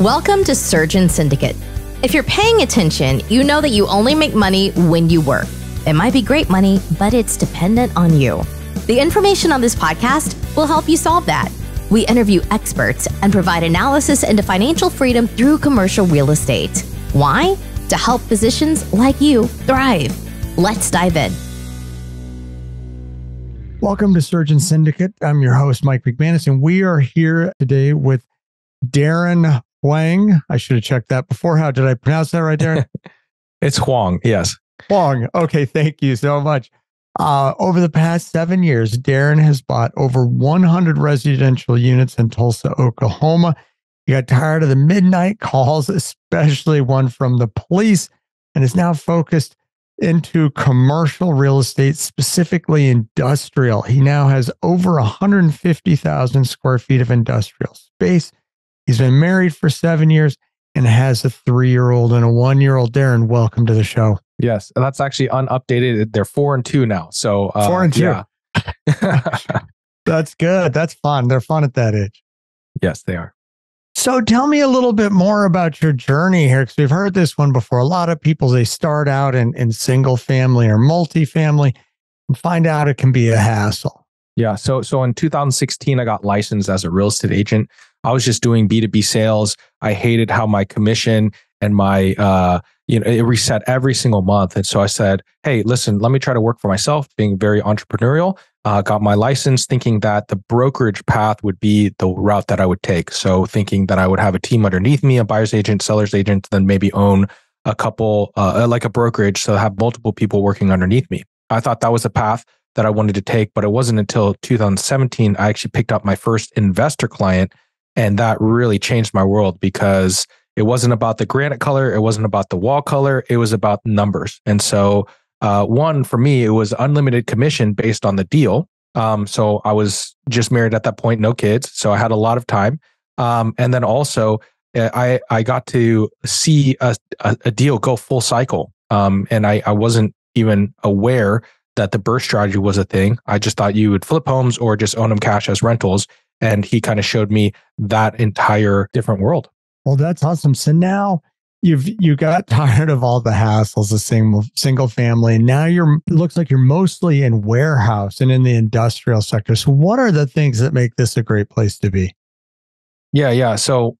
Welcome to Surgeon Syndicate. If you're paying attention, you know that you only make money when you work. It might be great money, but it's dependent on you. The information on this podcast will help you solve that. We interview experts and provide analysis into financial freedom through commercial real estate. Why? To help physicians like you thrive. Let's dive in. Welcome to Surgeon Syndicate. I'm your host, Mike McManus, and we are here today with Deren Huang. I should have checked that before. How did I pronounce that right, Deren? it's Huang. Yes. Huang. Okay. Thank you so much. Uh, over the past seven years, Darren has bought over 100 residential units in Tulsa, Oklahoma. He got tired of the midnight calls, especially one from the police, and is now focused into commercial real estate, specifically industrial. He now has over 150,000 square feet of industrial space. He's been married for seven years and has a three year old and a one year old. Deren, welcome to the show. Yes, that's actually unupdated. They're four and two now. So uh, four and two. Yeah. that's good. That's fun. They're fun at that age. Yes, they are. So tell me a little bit more about your journey here, because we've heard this one before. A lot of people they start out in, in single family or multifamily and find out it can be a hassle. Yeah. So so in 2016, I got licensed as a real estate agent. I was just doing B2B sales. I hated how my commission and my uh you know it reset every single month. And so i said hey listen let me try to work for myself being very entrepreneurial uh, got my license thinking that the brokerage path would be the route that i would take. So thinking that i would have a team underneath me a buyer's agent seller's agent then maybe own a couple uh, like a brokerage so have multiple people working underneath me. I thought that was the path that i wanted to take but it wasn't until 2017 i actually picked up my first investor client and that really changed my world because it wasn't about the granite color, it wasn't about the wall color, it was about numbers. And so, uh, one for me, it was unlimited commission based on the deal. Um, so I was just married at that point, no kids, so I had a lot of time. Um, and then also, uh, I I got to see a, a, a deal go full cycle, um, and I I wasn't even aware that the BRRRR strategy was a thing. I just thought you would flip homes or just own them cash as rentals and he kind of showed me that entire different world. Well, that's awesome. So now you've you got tired of all the hassles of single single family. And now you're it looks like you're mostly in warehouse and in the industrial sector. So what are the things that make this a great place to be? Yeah, yeah. So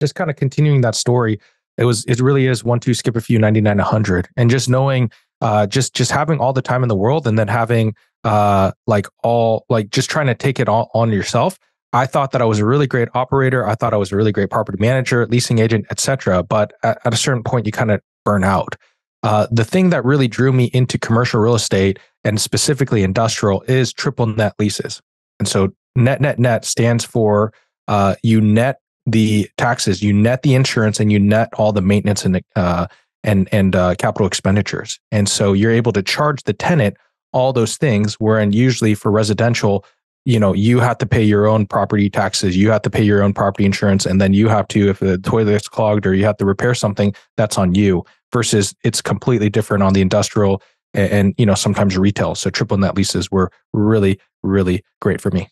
just kind of continuing that story, it was it really is one two skip a few 99 100 and just knowing uh just just having all the time in the world and then having uh like all like just trying to take it all on yourself I thought that I was a really great operator. I thought I was a really great property manager, leasing agent, etc. But at, at, a certain point, you kind of burn out. Uh, the thing that really drew me into commercial real estate and specifically industrial is triple net leases. And so net net net stands for uh, you net the taxes, you net the insurance, and you net all the maintenance and uh, and and uh, capital expenditures. And so you're able to charge the tenant all those things. Wherein usually for residential, you know you have to pay your own property taxes you have to pay your own property insurance and then you have to if the toilet's clogged or you have to repair something that's on you versus it's completely different on the industrial and, and you know sometimes retail. So triple net leases were really really great for me.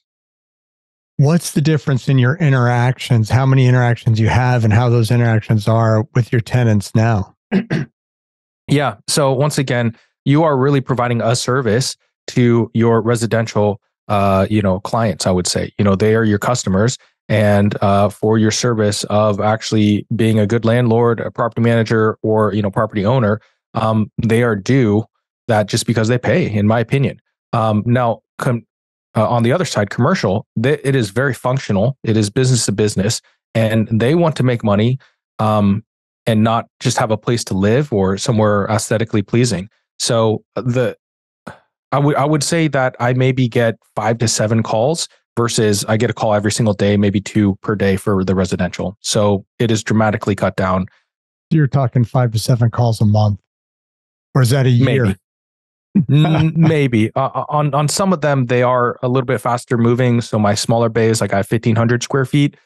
What's the difference in your interactions? How many interactions you have and how those interactions are with your tenants now? Yeah. So once again you are really providing a service to your residential uh, you know, clients, I would say. You know, they are your customers. And uh, for your service of actually being a good landlord, a property manager, or you know, property owner, um, they are due that just because they pay, in my opinion. Um, now, com- uh, on the other side, commercial, it is very functional. It is business to business, and they want to make money um, and not just have a place to live or somewhere aesthetically pleasing. So uh, the I would I would say that I maybe get five to seven calls versus I get a call every single day, maybe two per day for the residential. So it is dramatically cut down. You're talking five to seven calls a month, or is that a year? Maybe. maybe uh, uh, on on some of them they are a little bit faster moving. So my smaller bays, like I have fifteen hundred square feet.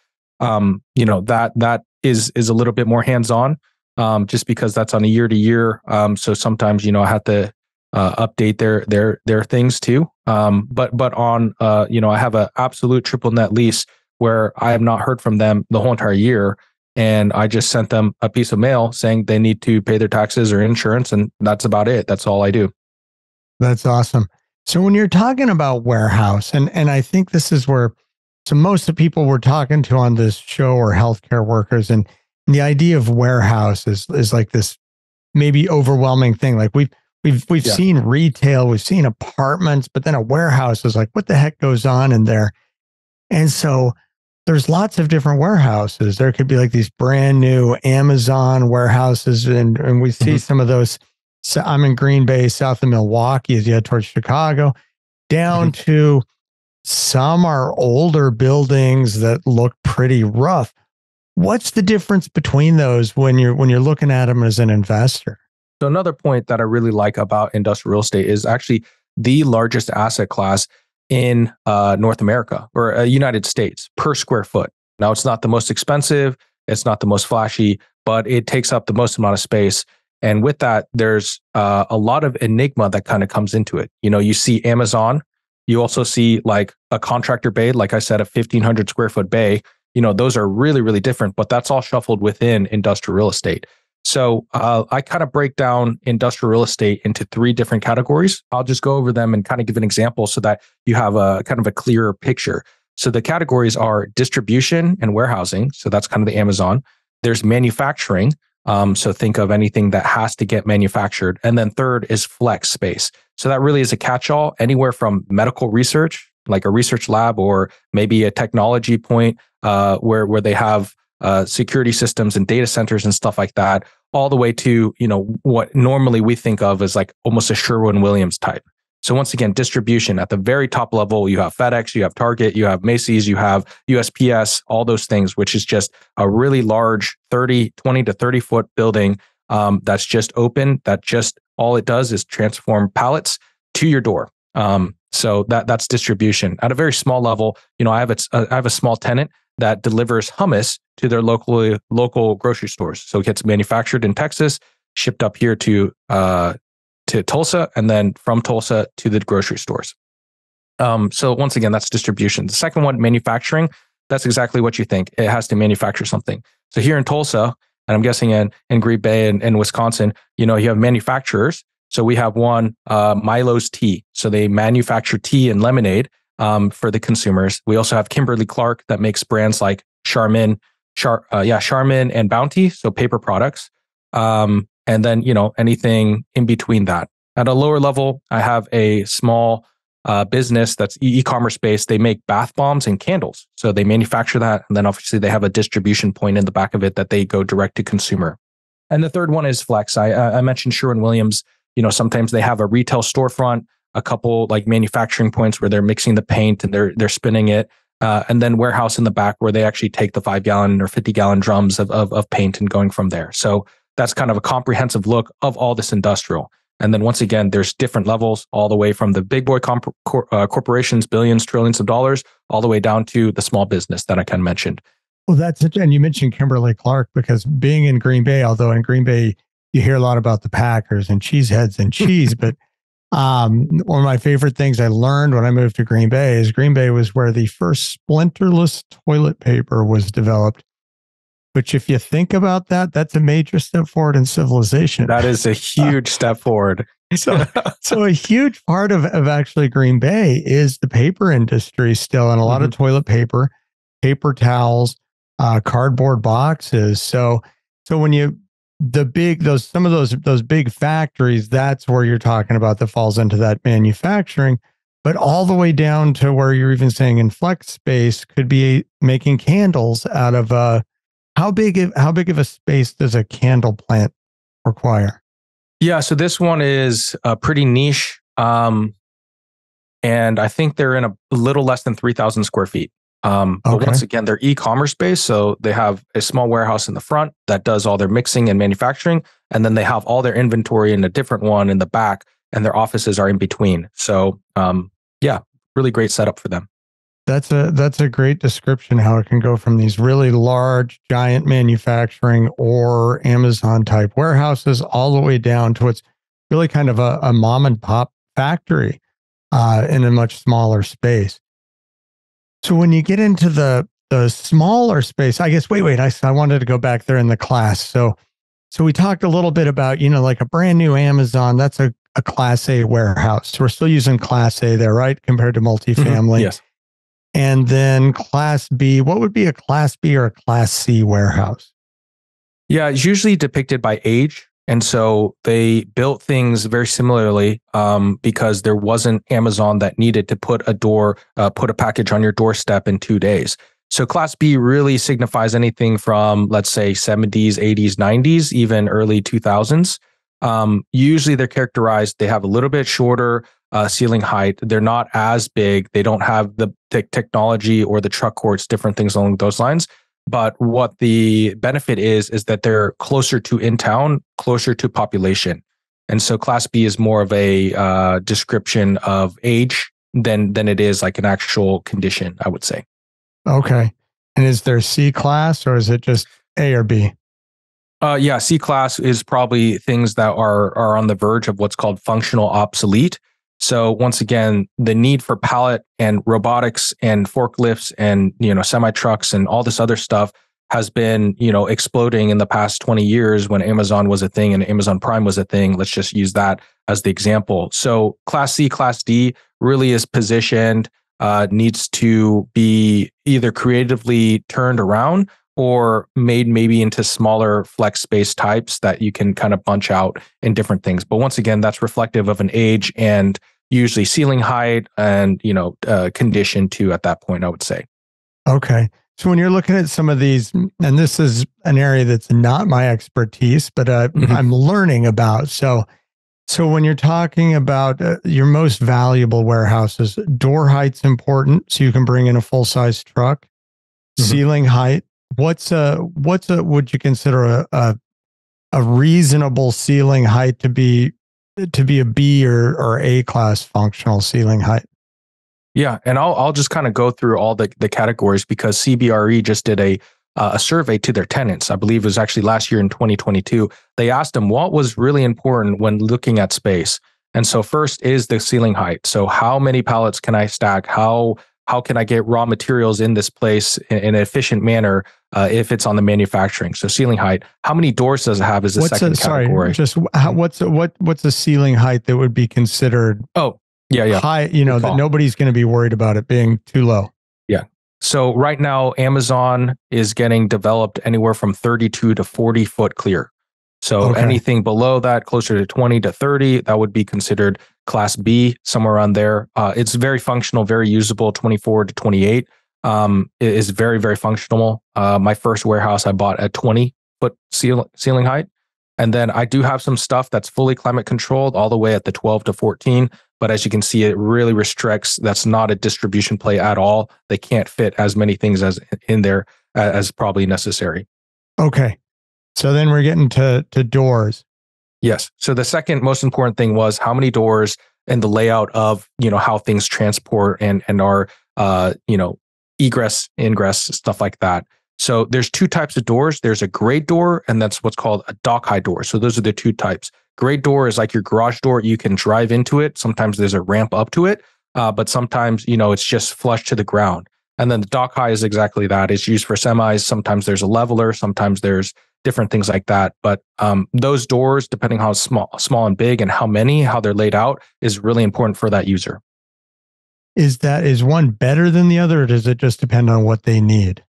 Um, you know that that is is a little bit more hands on. Um, just because that's on a year to year. Um, so sometimes you know I have to uh, update their their their things too. Um, but but on uh, you know, I have an absolute triple net lease where I have not heard from them the whole entire year, and I just sent them a piece of mail saying they need to pay their taxes or insurance, and that's about it. That's all I do. That's awesome. So when you're talking about warehouse, and and I think this is where so most of the people we're talking to on this show are healthcare workers, and, the idea of warehouse is is like this maybe overwhelming thing. Like we've we've we've yeah. seen retail, we've seen apartments, but then a warehouse is like, what the heck goes on in there? And so there's lots of different warehouses. There could be like these brand new Amazon warehouses, and, and we see mm-hmm. some of those. So I'm in Green Bay, south of Milwaukee, as you head towards Chicago, down mm-hmm. to some are older buildings that look pretty rough. What's the difference between those when you're when you're looking at them as an investor? So another point that I really like about industrial real estate is actually the largest asset class in uh, North America or uh, United States per square foot. Now, it's not the most expensive, it's not the most flashy, but it takes up the most amount of space. And with that, there's uh, a lot of enigma that kind of comes into it. You know, you see Amazon, you also see like a contractor bay, like I said, a 1500 square foot bay. You know, those are really, really different, but that's all shuffled within industrial real estate. So uh, I kind of break down industrial real estate into three different categories. I'll just go over them and kind of give an example so that you have a kind of a clearer picture. So the categories are distribution and warehousing. So that's kind of the Amazon. There's manufacturing. Um, so think of anything that has to get manufactured. And then third is flex space. So that really is a catch all anywhere from medical research, like a research lab, or maybe a technology point uh, where, where they have uh, security systems and data centers and stuff like that, all the way to you know what normally we think of as like almost a Sherwin Williams type. So once again, distribution at the very top level, you have FedEx, you have Target, you have Macy's, you have USPS, all those things, which is just a really large 30, 20 to 30 foot building um, that's just open. That just all it does is transform pallets to your door. Um, so that that's distribution at a very small level. You know, I have a, I have a small tenant that delivers hummus to their local local grocery stores. So it gets manufactured in Texas, shipped up here to uh, to Tulsa, and then from Tulsa to the grocery stores. Um, so once again, that's distribution. The second one, manufacturing. That's exactly what you think. It has to manufacture something. So here in Tulsa, and I'm guessing in in Green Bay and, in Wisconsin, you know, you have manufacturers. So we have one, uh, Milo's Tea. So they manufacture tea and lemonade um, for the consumers. We also have Kimberly Clark that makes brands like Charmin, Char, uh, yeah, Charmin and Bounty, so paper products. Um, and then, you know, anything in between that. At a lower level, I have a small uh, business that's e-commerce based. They make bath bombs and candles. So they manufacture that. And then obviously they have a distribution point in the back of it that they go direct to consumer. And the third one is Flex. I, I mentioned Sherwin Williams. You know, sometimes they have a retail storefront a couple like manufacturing points where they're mixing the paint and they're they're spinning it. Uh, and then warehouse in the back where they actually take the five gallon or 50 gallon drums of, of, of paint and going from there. So that's kind of a comprehensive look of all this industrial. And then once again, there's different levels all the way from the big boy comp- cor- uh, corporations, billions, trillions of dollars, all the way down to the small business that I kind of mentioned. Well, that's it. And you mentioned Kimberly Clark because being in Green Bay, although in Green Bay, you hear a lot about the Packers and cheeseheads and cheese, but um, one of my favorite things I learned when I moved to Green Bay is Green Bay was where the first splinterless toilet paper was developed. Which, if you think about that, that's a major step forward in civilization. That is a huge step forward. so, so a huge part of, of actually Green Bay is the paper industry still, and a lot mm-hmm. of toilet paper, paper towels, uh, cardboard boxes. So, so when you the big those some of those those big factories that's where you're talking about that falls into that manufacturing. But all the way down to where you're even saying in flex space could be making candles out of uh how big how big of a space does a candle plant require? Yeah so this one is a pretty niche um and i think they're in a little less than 3000 square feet um, okay. But once again, they're e-commerce based, so they have a small warehouse in the front that does all their mixing and manufacturing, and then they have all their inventory in a different one in the back, and their offices are in between. So, um, yeah, really great setup for them. That's a that's a great description how it can go from these really large, giant manufacturing or Amazon type warehouses all the way down to what's really kind of a, a mom and pop factory uh, in a much smaller space. So when you get into the the smaller space, I guess. Wait, wait. I I wanted to go back there in the class. So so we talked a little bit about you know like a brand new Amazon. That's a a Class A warehouse. So we're still using Class A there, right? Compared to multifamily. Mm-hmm. Yes. And then Class B. What would be a Class B or a Class C warehouse? Yeah, it's usually depicted by age. And so they built things very similarly um, because there wasn't Amazon that needed to put a door, uh, put a package on your doorstep in two days. So Class B really signifies anything from, let's say, 70s, 80s, 90s, even early 2000s. Um, usually they're characterized, they have a little bit shorter uh, ceiling height. They're not as big. They don't have the te- technology or the truck courts, different things along those lines. But what the benefit is, is that they're closer to in town, closer to population. And so class B is more of a uh, description of age than than it is like an actual condition, I would say. Okay. And is there C class or is it just A or B? Uh, yeah, C class is probably things that are are on the verge of what's called functional obsolete. So once again, the need for pallet and robotics and forklifts and you know semi trucks and all this other stuff has been you know exploding in the past 20 years when Amazon was a thing and Amazon Prime was a thing. Let's just use that as the example. So class C, class D really is positioned uh, needs to be either creatively turned around or made maybe into smaller flex space types that you can kind of bunch out in different things. But once again, that's reflective of an age and usually ceiling height and you know uh, condition too at that point. I would say. Okay. So when you're looking at some of these, and this is an area that's not my expertise, but uh, mm-hmm. I'm learning about. So, so when you're talking about uh, your most valuable warehouses, door height's important, so you can bring in a full size truck. Mm-hmm. Ceiling height, what's a what's a would you consider a, a a reasonable ceiling height to be to be a B or or A class functional ceiling height? Yeah, and I'll I'll just kind of go through all the the categories because CBRE just did a uh, a survey to their tenants. I believe it was actually last year in 2022. They asked them what was really important when looking at space. And so first is the ceiling height. So how many pallets can I stack? How how can I get raw materials in this place in, in an efficient manner uh, if it's on the manufacturing? So ceiling height. How many doors does it have? Is the what's second a, category. Just how, what's a, what what's the ceiling height that would be considered? Oh, yeah, yeah, high. You know that nobody's going to be worried about it being too low. Yeah. So right now, Amazon is getting developed anywhere from 32 to 40 foot clear. So okay. anything below that, closer to 20 to 30, that would be considered class B, somewhere around there. Uh, it's very functional, very usable, 24 to 28. Um, it is very, very functional. Uh, my first warehouse I bought at 20 foot ceil- ceiling height. And then I do have some stuff that's fully climate controlled all the way at the 12 to 14. But as you can see, it really restricts. That's not a distribution play at all. They can't fit as many things as in there as probably necessary. Okay. So then we're getting to to doors. Yes. So the second most important thing was how many doors and the layout of you know how things transport and and are uh you know egress ingress stuff like that. So there's two types of doors. There's a grade door and that's what's called a dock high door. So those are the two types. Grade door is like your garage door. You can drive into it. Sometimes there's a ramp up to it, uh, but sometimes you know it's just flush to the ground. And then the dock high is exactly that. It's used for semis. Sometimes there's a leveler. Sometimes there's different things like that. But um, those doors, depending how small, small and big, and how many, how they're laid out, is really important for that user. Is that is one better than the other, or does it just depend on what they need?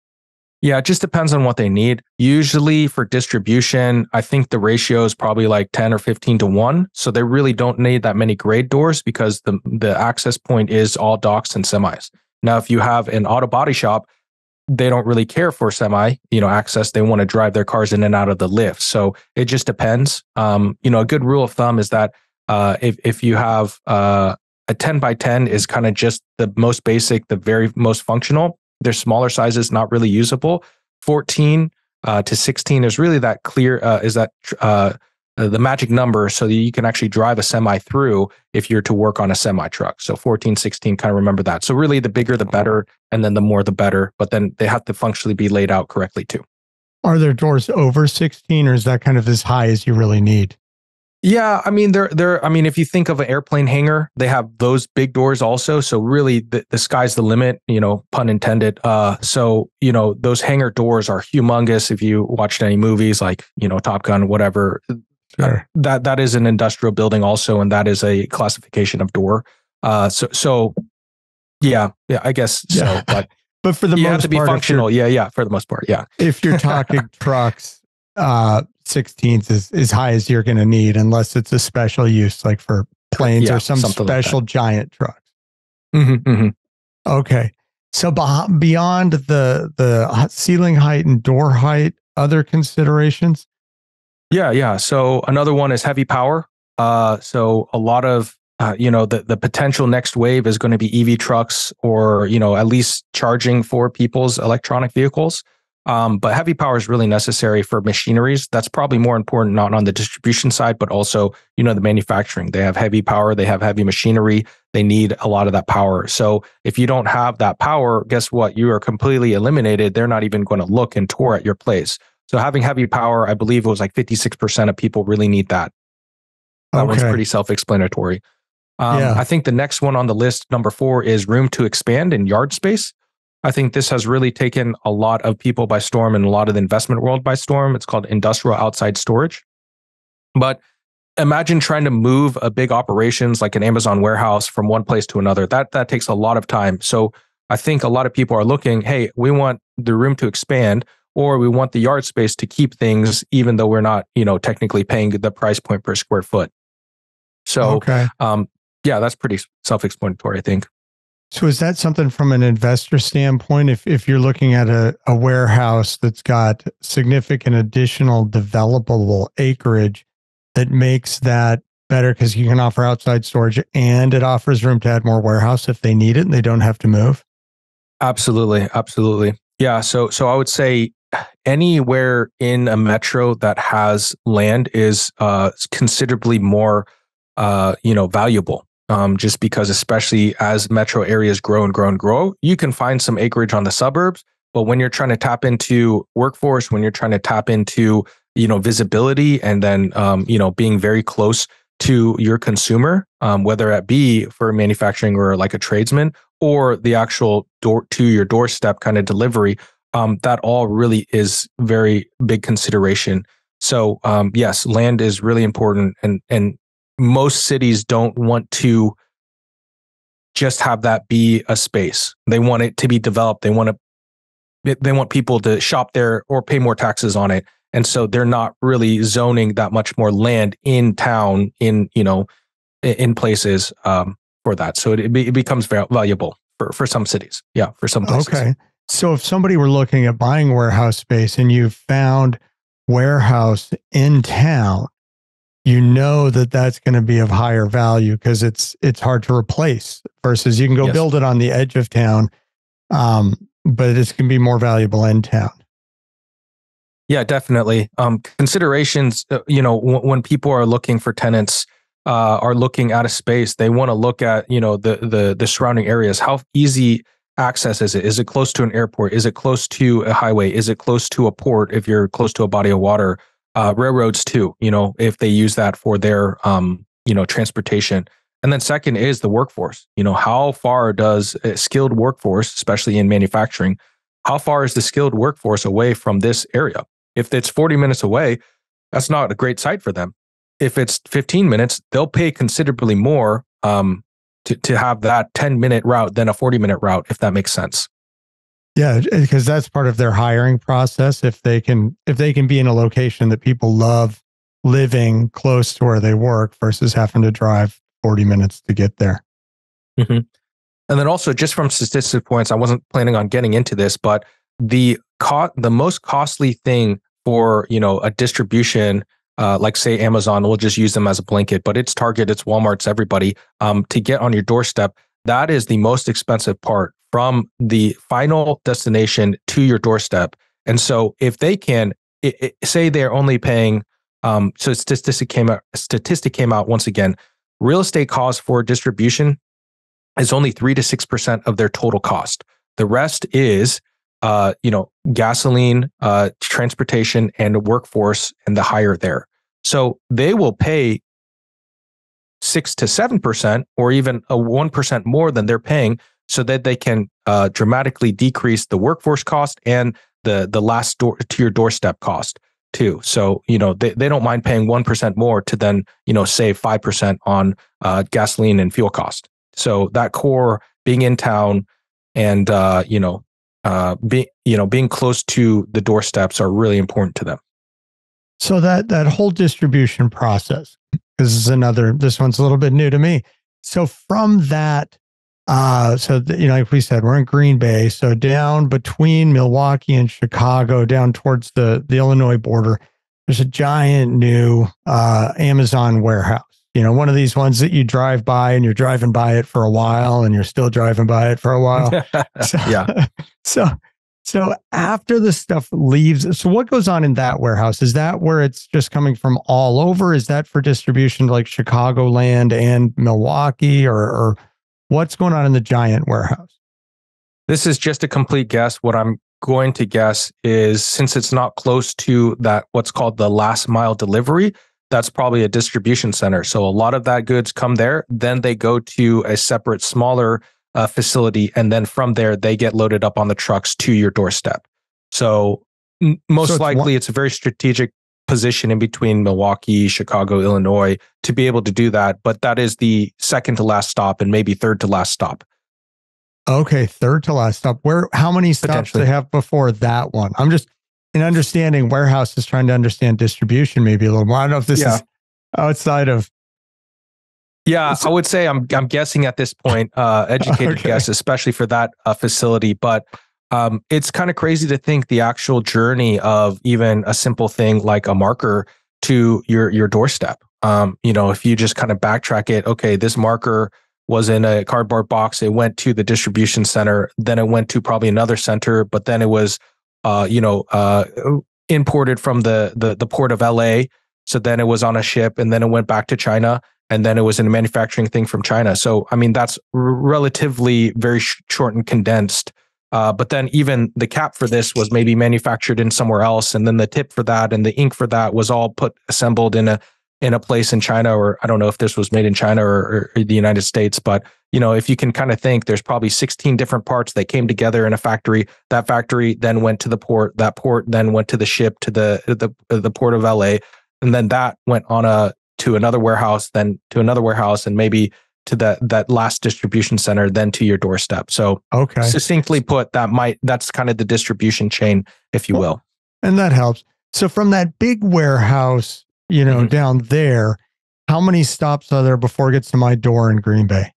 Yeah, it just depends on what they need. Usually for distribution, I think the ratio is probably like 10 or 15 to 1. So they really don't need that many grade doors because the, the access point is all docks and semis. Now, if you have an auto body shop, they don't really care for semi, you know, access. They want to drive their cars in and out of the lift. So it just depends. Um, you know, a good rule of thumb is that uh, if if you have uh, a 10 by 10 is kind of just the most basic, the very most functional. There's smaller sizes, not really usable. 14 uh, to 16 is really that clear. Uh, is that uh, the magic number so that you can actually drive a semi through if you're to work on a semi truck. So 14, 16, kind of remember that. So really the bigger the better, and then the more the better, but then they have to functionally be laid out correctly too. Are there doors over 16 or is that kind of as high as you really need? Yeah, I mean, they're they're. I mean, if you think of an airplane hangar, they have those big doors also. So really, the, the sky's the limit. You know, pun intended. Uh, so you know, those hangar doors are humongous. If you watched any movies like you know Top Gun, whatever, sure. that that is an industrial building also, and that is a classification of door. Uh, so so yeah, yeah, I guess yeah. so. But but for the you most have to be part, functional. Yeah, yeah, for the most part, yeah. If you're talking trucks, uh, 16th is as high as you're going to need, unless it's a special use, like for planes Yeah, or some something like special giant trucks. Mhm, mhm. Okay. So beyond the the ceiling height and door height, other considerations. Yeah, yeah. So another one is heavy power. Uh, so a lot of uh, you know the the potential next wave is going to be EV trucks or you know at least charging for people's electronic vehicles. Um, but heavy power is really necessary for machineries. That's probably more important not on the distribution side, but also you know the manufacturing. They have heavy power. They have heavy machinery. They need a lot of that power. So if you don't have that power, guess what? You are completely eliminated. They're not even going to look and tour at your place. So having heavy power, I believe it was like 56% of people really need that. That one's pretty self-explanatory. Um, Yeah. I think the next one on the list, number four, is room to expand in yard space. I think this has really taken a lot of people by storm and a lot of the investment world by storm. It's called industrial outside storage. But imagine trying to move a big operations like an Amazon warehouse from one place to another. That that takes a lot of time. So I think a lot of people are looking, hey, we want the room to expand or we want the yard space to keep things even though we're not, you know, technically paying the price point per square foot. So okay. um yeah, that's pretty self-explanatory, I think. So is that something from an investor standpoint? If if you're looking at a, a warehouse that's got significant additional developable acreage that makes that better because you can offer outside storage and it offers room to add more warehouse if they need it and they don't have to move. Absolutely, absolutely. Yeah, so so I would say anywhere in a metro that has land is uh considerably more uh you know valuable. Um just because especially as metro areas grow and grow and grow, you can find some acreage on the suburbs, but when you're trying to tap into workforce, when you're trying to tap into, you know, visibility and then um you know being very close to your consumer, um, whether it be for manufacturing or like a tradesman or the actual door to your doorstep kind of delivery, um, that all really is very big consideration. So um, yes, land is really important, and and most cities don't want to just have that be a space. They want it to be developed. They want to they want people to shop there or pay more taxes on it. And so they're not really zoning that much more land in town in, you know, in places um, for that. So it, it, becomes val- valuable for, for some cities. Yeah. For some places. Okay. So if somebody were looking at buying warehouse space and you found warehouse in town, you know that that's going to be of higher value because it's it's hard to replace versus you can go Yes. build it on the edge of town, um, but it's going to be more valuable in town. Yeah, definitely. Um, considerations, uh, you know, w- when people are looking for tenants, uh, are looking at a space, they want to look at, you know, the the the surrounding areas. How easy access is it? Is it close to an airport? Is it close to a highway? Is it close to a port? If you're close to a body of water, uh, railroads too. You know, if they use that for their, um, you know, transportation. And then second is the workforce. You know, how far does a skilled workforce, especially in manufacturing, how far is the skilled workforce away from this area? If it's 40 minutes away, that's not a great site for them. If it's 15 minutes, they'll pay considerably more um, to, to have that 10 minute route than a 40 minute route, if that makes sense. Yeah, because that's part of their hiring process. If they can, if they can be in a location that people love living close to where they work versus having to drive 40 minutes to get there. Mm-hmm. And then also, just from statistic points, I wasn't planning on getting into this, but the co- the most costly thing for you know a distribution, uh, like say Amazon, we'll just use them as a blanket, but it's Target, it's Walmart, it's everybody, um, to get on your doorstep. That is the most expensive part from the final destination to your doorstep. And so, if they can it, it- say they're only paying, um, so statistic came out, statistic came out once again, real estate cost for distribution is only three to six percent of their total cost. The rest is, uh, you know, gasoline, uh, transportation, and workforce, and the hire there. So they will pay six to seven percent, or even a one percent more than they're paying, so that they can uh, dramatically decrease the workforce cost and the the last door to your doorstep cost too. So you know they, they don't mind paying one percent more to then you know save five percent on uh, gasoline and fuel cost. So that core being in town and uh, you know uh, being you know being close to the doorsteps are really important to them. So that that whole distribution process, this is another. This one's a little bit new to me. So from that, uh, so th- you know, like we said, we're in Green Bay, so down between Milwaukee and Chicago, down towards the the Illinois border, there's a giant new uh, Amazon warehouse. You know, one of these ones that you drive by and you're driving by it for a while, and you're still driving by it for a while. so, yeah. So so after the stuff leaves, so what goes on in that warehouse? Is that where it's just coming from all over? Is that for distribution like Chicagoland and Milwaukee, or, or what's going on in the giant warehouse? This is just a complete guess. What I'm going to guess is since it's not close to that, what's called the last mile delivery, that's probably a distribution center. So a lot of that goods come there, then they go to a separate, smaller uh, facility, and then from there they get loaded up on the trucks to your doorstep. So m- most So it's likely, one- it's a very strategic position in between Milwaukee, Chicago, Illinois to be able to do that. But that is the second to last stop and maybe third to last stop. Okay, third to last stop. Where? How many stops they have before that one? I'm just in understanding warehouse is trying to understand distribution maybe a little more. I don't know if this Yeah. is outside of Yeah, So- I would say I'm I'm guessing at this point, uh, educated Okay. guess, especially for that uh, facility. But um, it's kind of crazy to think the actual journey of even a simple thing like a marker to your your doorstep. Um, you know, if you just kind of backtrack it, okay, this marker was in a cardboard box. It went to the distribution center, then it went to probably another center, but then it was, uh, you know, uh, imported from the the the port of LA. So then it was on a ship, and then it went back to China and then it was in a manufacturing thing from China. So I mean that's r- relatively very sh- short and condensed. Uh, but then even the cap for this was maybe manufactured in somewhere else, and then the tip for that and the ink for that was all put assembled in a in a place in China, or I don't know if this was made in China or, or the United States. But you know, if you can kind of think, there's probably 16 different parts that came together in a factory. That factory then went to the port. That port then went to the ship to the the the port of LA, and then that went on a to another warehouse, then to another warehouse, and maybe to that that last distribution center, then to your doorstep. So okay, succinctly put, that might that's kind of the distribution chain, if you will. and that helps. So from that big warehouse, you know, Mhm. down there, how many stops are there before it gets to my door in Green Bay?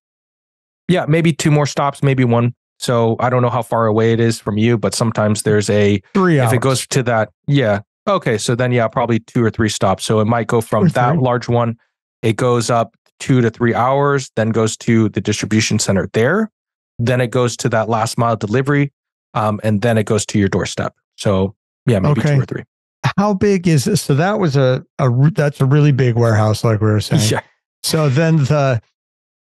Yeah, maybe two more stops, maybe one. So I don't know how far away it is from you, but sometimes there's a Three hours. if it goes to that, yeah. Okay, so then yeah, probably two or three stops. So it might go from that large one, it goes up two to three hours, then goes to the distribution center there, then it goes to that last mile delivery, um, and then it goes to your doorstep. So yeah, maybe Okay. two or three. how big is this? So that was a, a that's a really big warehouse, like we were saying. Yeah. So then the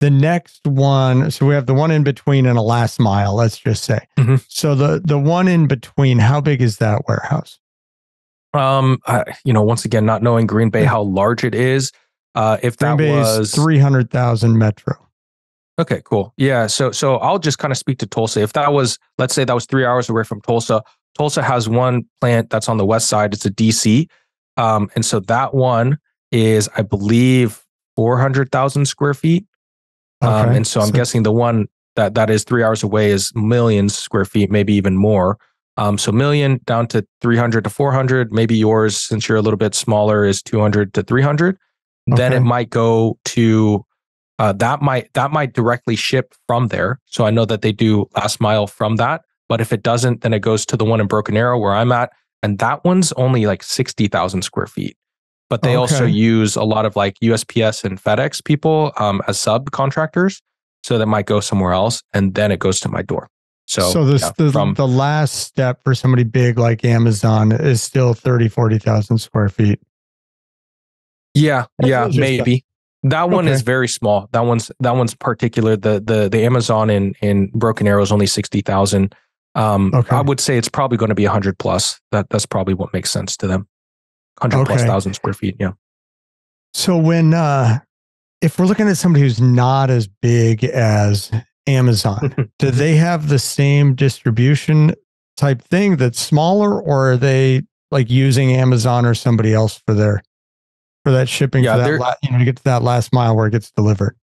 the next one, so we have the one in between and a last mile. Let's just say. Mhm. So the the one in between, how big is that warehouse? Um, I, you know, once again, not knowing Green Bay how large it is. Uh, if Green that Bay was three hundred thousand metro. Okay, cool. Yeah, so so I'll just kind of speak to Tulsa. If that was, let's say that was three hours away from Tulsa, Tulsa has one plant that's on the west side. It's a DC, um, and so that one is, I believe, four hundred thousand square feet. Um, Okay. and so I'm So- guessing the one that that is three hours away is millions square feet, maybe even more. Um, so million down to 300 to 400. Maybe yours, since you're a little bit smaller, is 200 to 300. Then it might go to uh, that might that might directly ship from there. So I know that they do last mile from that. But if it doesn't, then it goes to the one in Broken Arrow where I'm at, and that one's only like 60,000 square feet. But they also use a lot of like USPS and FedEx people um, as subcontractors. So that might go somewhere else, and then it goes to my door. So, So, this yeah, the, from the last step for somebody big like Amazon is still 30, 40,000 square feet. yeah, That's yeah, maybe that one is very small. That one's that one's particular. The the the Amazon in in Broken Arrow is only sixty thousand. Um, Okay. I would say it's probably going to be hundred plus. That that's probably what makes sense to them. Hundred Okay. thousand square feet. Yeah. So when uh if we're looking at somebody who's not as big as Amazon, do they have the same distribution type thing that's smaller, or are they like using Amazon or somebody else for their for that shipping Yeah, for that la- you know to get to that last mile where it gets delivered?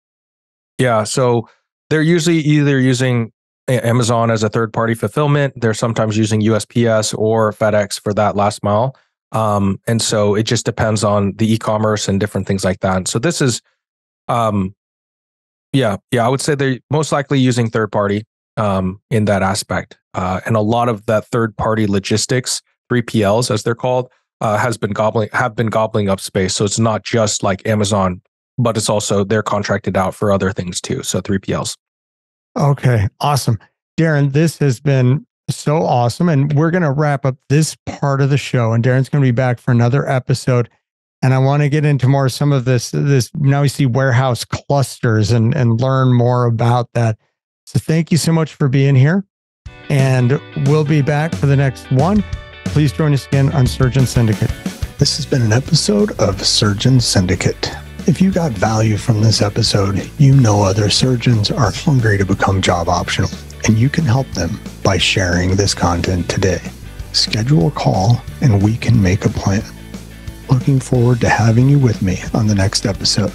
Yeah. So they're usually either using Amazon as a third party fulfillment. They're sometimes using USPS or FedEx for that last mile. Um, and so it just depends on the e-commerce and different things like that. So this is, um, yeah, yeah, I would say they're most likely using third party um, in that aspect. Uh, and a lot of that third party logistics, 3PLs as they're called, uh, has been gobbling have been gobbling up space. So it's not just like Amazon, but it's also they're contracted out for other things too. So 3PLs. Okay, awesome. Deren, this has been so awesome. And we're going to wrap up this part of the show. And Deren's going to be back for another episode. And I want to get into more some of this. This now we see warehouse clusters and and learn more about that. So thank you so much for being here. And we'll be back for the next one. Please join us again on Surgeon Syndicate. This has been an episode of Surgeon Syndicate. If you got value from this episode, you know other surgeons are hungry to become job optional, and you can help them by sharing this content today. Schedule a call and we can make a plan. Looking forward to having you with me on the next episode.